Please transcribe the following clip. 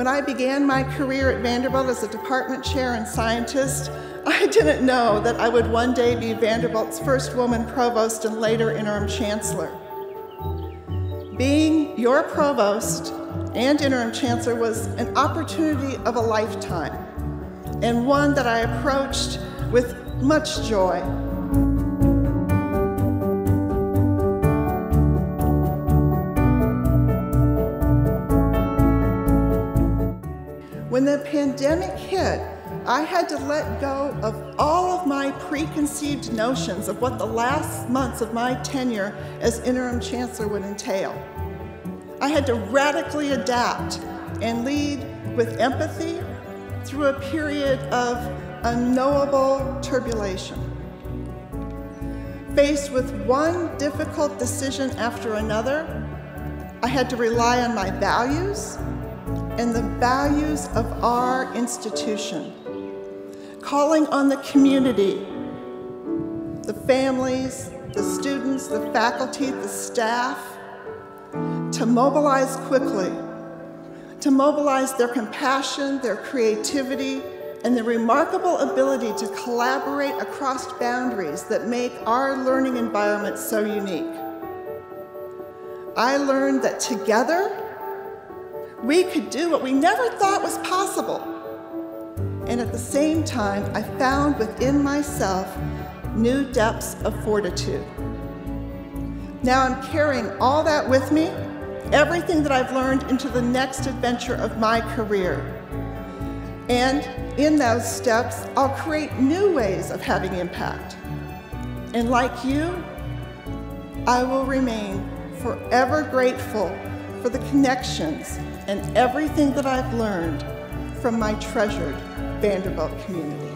When I began my career at Vanderbilt as a department chair and scientist, I didn't know that I would one day be Vanderbilt's first woman provost and later interim chancellor. Being your provost and interim chancellor was an opportunity of a lifetime and one that I approached with much joy. When the pandemic hit, I had to let go of all of my preconceived notions of what the last months of my tenure as interim chancellor would entail. I had to radically adapt and lead with empathy through a period of unknowable turbulation. Faced with one difficult decision after another, I had to rely on my values and the values of our institution, calling on the community, the families, the students, the faculty, the staff, to mobilize quickly, to mobilize their compassion, their creativity, and the remarkable ability to collaborate across boundaries that make our learning environment so unique. I learned that together, we could do what we never thought was possible. And at the same time, I found within myself new depths of fortitude. Now I'm carrying all that with me, everything that I've learned into the next adventure of my career. And in those steps, I'll create new ways of having impact. And like you, I will remain forever grateful for the connections and everything that I've learned from my treasured Vanderbilt community.